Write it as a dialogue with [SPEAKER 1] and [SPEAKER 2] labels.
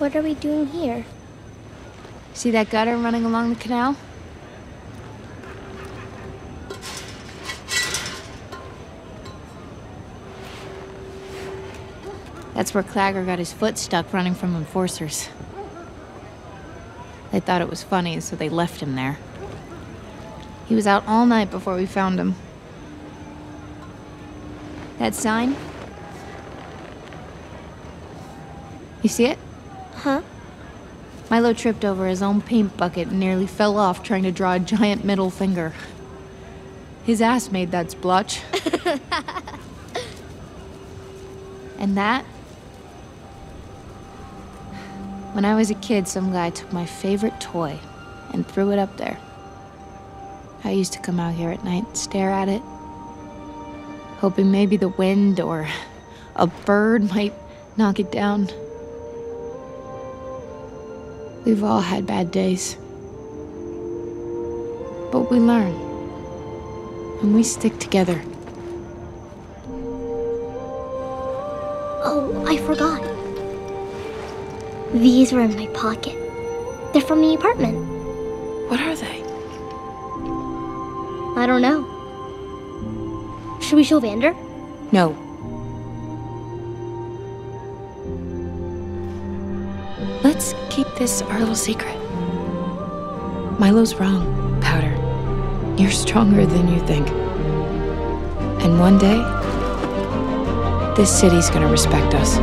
[SPEAKER 1] What are we doing here?
[SPEAKER 2] See that gutter running along the canal? That's where Claggor got his foot stuck running from enforcers. They thought it was funny, so they left him there. He was out all night before we found him. That sign? You see it?
[SPEAKER 1] Huh?
[SPEAKER 2] Mylo tripped over his own paint bucket and nearly fell off trying to draw a giant middle finger. His ass made that splotch. and that? When I was a kid, some guy took my favorite toy and threw it up there. I used to come out here at night and stare at it, hoping maybe the wind or a bird might knock it down. We've all had bad days. But we learn. And we stick together.
[SPEAKER 1] Oh, I forgot. These were in my pocket. They're from the apartment.
[SPEAKER 2] What are they?
[SPEAKER 1] I don't know. Should we show Vander?
[SPEAKER 2] No. Let's keep this our little secret. Mylo's wrong, Powder. You're stronger than you think. And one day, this city's gonna respect us.